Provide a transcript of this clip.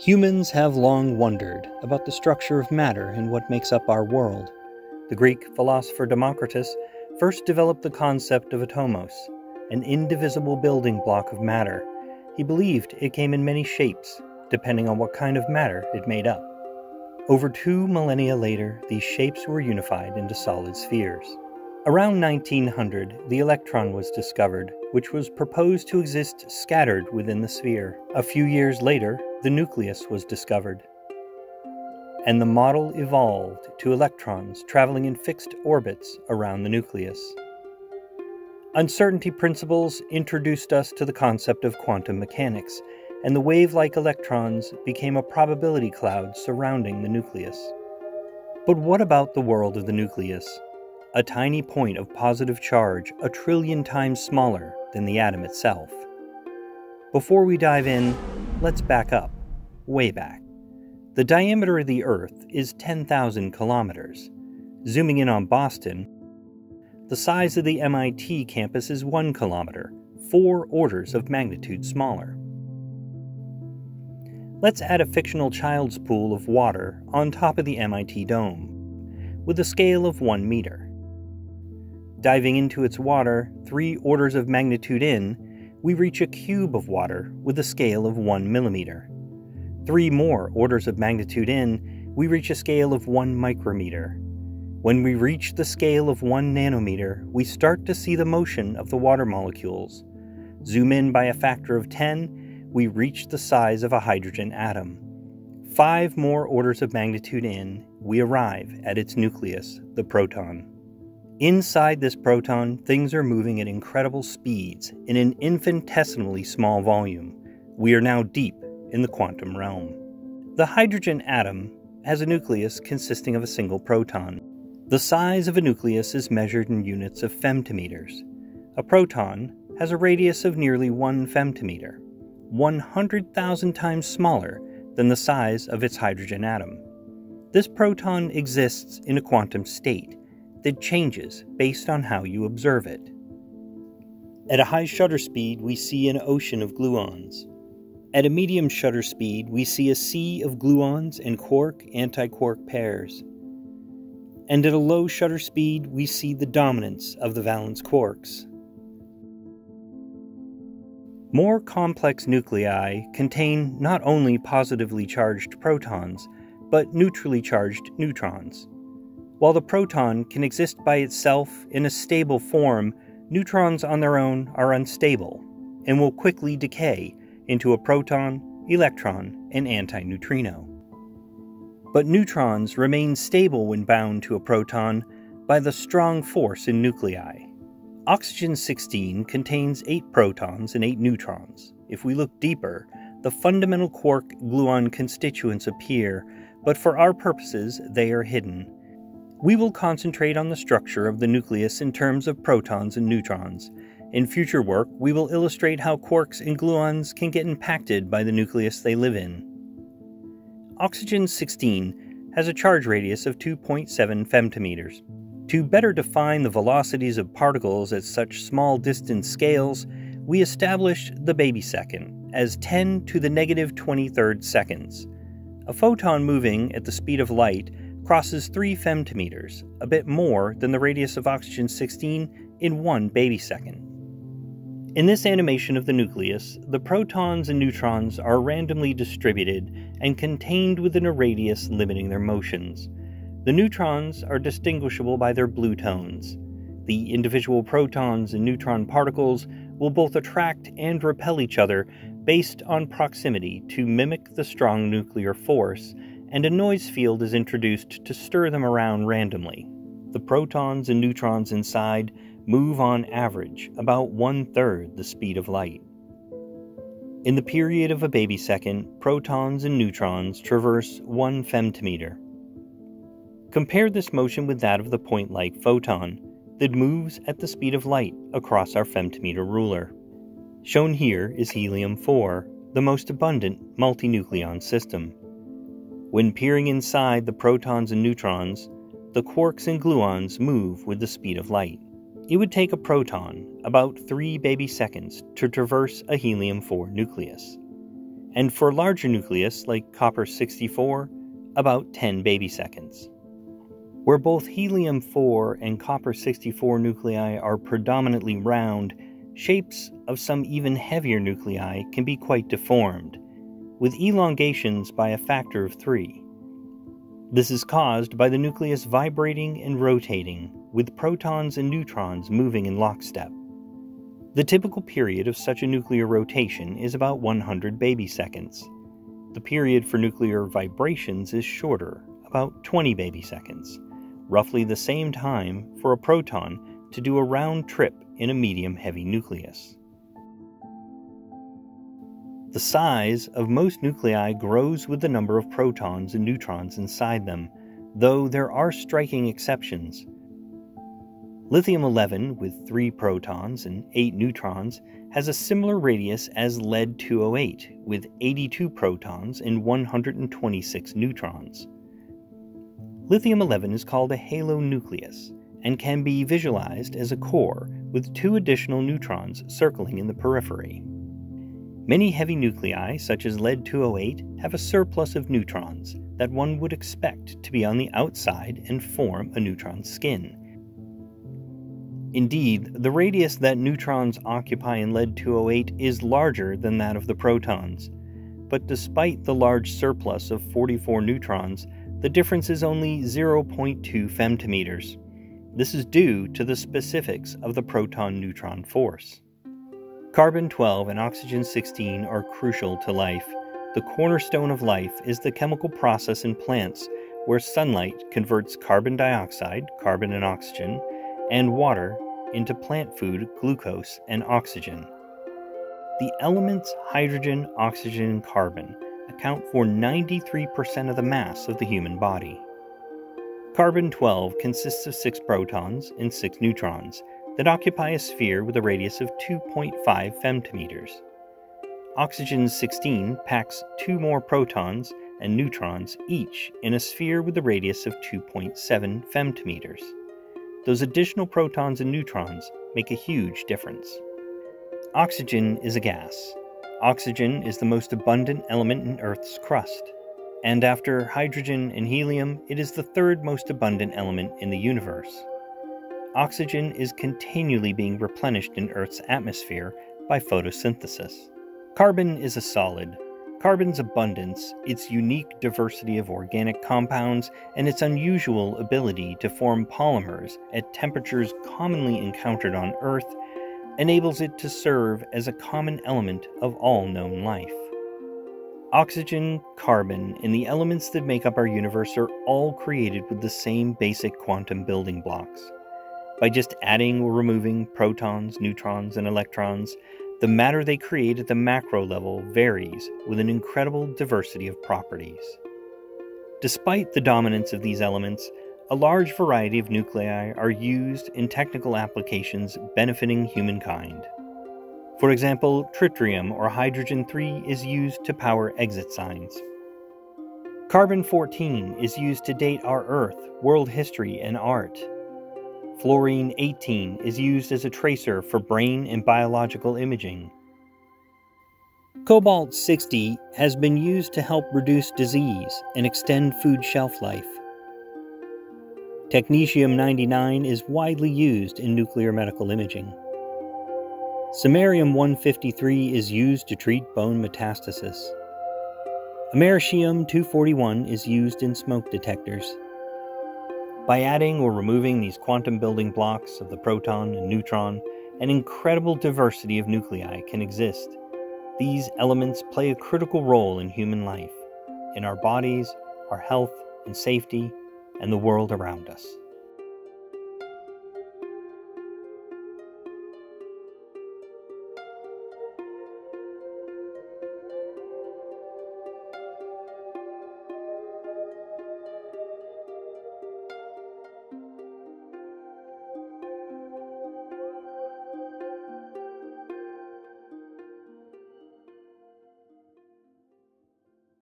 Humans have long wondered about the structure of matter and what makes up our world. The Greek philosopher Democritus first developed the concept of atomos, an indivisible building block of matter. He believed it came in many shapes, depending on what kind of matter it made up. Over two millennia later, these shapes were unified into solid spheres. Around 1900, the electron was discovered, which was proposed to exist scattered within the sphere. A few years later, the nucleus was discovered. And the model evolved to electrons traveling in fixed orbits around the nucleus. Uncertainty principles introduced us to the concept of quantum mechanics, and the wave like electrons became a probability cloud surrounding the nucleus. But what about the world of the nucleus? A tiny point of positive charge a trillion times smaller than the atom itself. Before we dive in, let's back up, way back. The diameter of the Earth is 10,000 kilometers. Zooming in on Boston, the size of the MIT campus is 1 kilometer, four orders of magnitude smaller. Let's add a fictional child's pool of water on top of the MIT dome, with a scale of 1 meter. Diving into its water, three orders of magnitude in, we reach a cube of water with a scale of 1 millimeter. Three more orders of magnitude in, we reach a scale of 1 micrometer. When we reach the scale of 1 nanometer, we start to see the motion of the water molecules. Zoom in by a factor of 10, we reach the size of a hydrogen atom. Five more orders of magnitude in, we arrive at its nucleus, the proton. Inside this proton, things are moving at incredible speeds in an infinitesimally small volume. We are now deep in the quantum realm. The hydrogen atom has a nucleus consisting of a single proton. The size of a nucleus is measured in units of femtometers. A proton has a radius of nearly one femtometer, 100,000 times smaller than the size of its hydrogen atom. This proton exists in a quantum state that changes based on how you observe it. At a high shutter speed, we see an ocean of gluons. At a medium shutter speed, we see a sea of gluons and quark antiquark pairs. And at a low shutter speed, we see the dominance of the valence quarks. More complex nuclei contain not only positively charged protons, but neutrally charged neutrons. While the proton can exist by itself in a stable form, neutrons on their own are unstable and will quickly decay into a proton, electron, and antineutrino. But neutrons remain stable when bound to a proton by the strong force in nuclei. Oxygen 16 contains 8 protons and 8 neutrons. If we look deeper, the fundamental quark gluon constituents appear, but for our purposes, they are hidden. We will concentrate on the structure of the nucleus in terms of protons and neutrons, in future work, we will illustrate how quarks and gluons can get impacted by the nucleus they live in. Oxygen 16 has a charge radius of 2.7 femtometers. To better define the velocities of particles at such small distance scales, we established the baby second as 10 to the negative 23rd seconds. A photon moving at the speed of light crosses 3 femtometers, a bit more than the radius of oxygen 16 in one baby second. In this animation of the nucleus, the protons and neutrons are randomly distributed and contained within a radius limiting their motions. The neutrons are distinguishable by their blue tones. The individual protons and neutron particles will both attract and repel each other based on proximity to mimic the strong nuclear force, and a noise field is introduced to stir them around randomly. The protons and neutrons inside move on average about one third the speed of light. In the period of a baby second, protons and neutrons traverse one femtometer. Compare this motion with that of the point like photon that moves at the speed of light across our femtometer ruler. Shown here is helium 4, the most abundant multinucleon system. When peering inside the protons and neutrons, the quarks and gluons move with the speed of light. It would take a proton about 3 baby seconds to traverse a helium 4 nucleus. and for larger nucleus like copper 64, about 10 baby seconds. Where both helium 4 and copper 64 nuclei are predominantly round, shapes of some even heavier nuclei can be quite deformed, with elongations by a factor of 3. This is caused by the nucleus vibrating and rotating, with protons and neutrons moving in lockstep. The typical period of such a nuclear rotation is about 100 baby seconds. The period for nuclear vibrations is shorter, about 20 baby seconds, roughly the same time for a proton to do a round trip in a medium heavy nucleus. The size of most nuclei grows with the number of protons and neutrons inside them, though there are striking exceptions. Lithium 11, with 3 protons and 8 neutrons, has a similar radius as lead 208, with 82 protons and 126 neutrons. Lithium 11 is called a halonucleus and can be visualized as a core with two additional neutrons circling in the periphery. Many heavy nuclei, such as lead 208, have a surplus of neutrons that one would expect to be on the outside and form a neutron skin. Indeed, the radius that neutrons occupy in lead 208 is larger than that of the protons. But despite the large surplus of 44 neutrons, the difference is only 0.2 femtometers. This is due to the specifics of the proton neutron force. Carbon 12 and oxygen 16 are crucial to life. The cornerstone of life is the chemical process in plants where sunlight converts carbon dioxide, carbon and oxygen, and water into plant food, glucose, and oxygen. The elements hydrogen, oxygen, and carbon account for 93% of the mass of the human body. Carbon 12 consists of 6 protons and 6 neutrons, that occupy a sphere with a radius of 2.5 femtometers. Oxygen 16 packs two more protons and neutrons each in a sphere with a radius of 2.7 femtometers. Those additional protons and neutrons make a huge difference. Oxygen is a gas. Oxygen is the most abundant element in Earth's crust, and after hydrogen and helium, it is the third most abundant element in the universe oxygen is continually being replenished in Earth's atmosphere by photosynthesis. Carbon is a solid. Carbon's abundance, its unique diversity of organic compounds, and its unusual ability to form polymers at temperatures commonly encountered on Earth enables it to serve as a common element of all known life. Oxygen, carbon, and the elements that make up our universe are all created with the same basic quantum building blocks. By just adding or removing protons, neutrons, and electrons, the matter they create at the macro level varies with an incredible diversity of properties. Despite the dominance of these elements, a large variety of nuclei are used in technical applications benefiting humankind. For example, tritium or hydrogen 3 is used to power exit signs. Carbon 14 is used to date our Earth, world history, and art. Fluorine 18 is used as a tracer for brain and biological imaging. Cobalt 60 has been used to help reduce disease and extend food shelf life. Technetium 99 is widely used in nuclear medical imaging. Samarium 153 is used to treat bone metastasis. Americium 241 is used in smoke detectors. By adding or removing these quantum building blocks of the proton and neutron, an incredible diversity of nuclei can exist. These elements play a critical role in human life, in our bodies, our health and safety, and the world around us.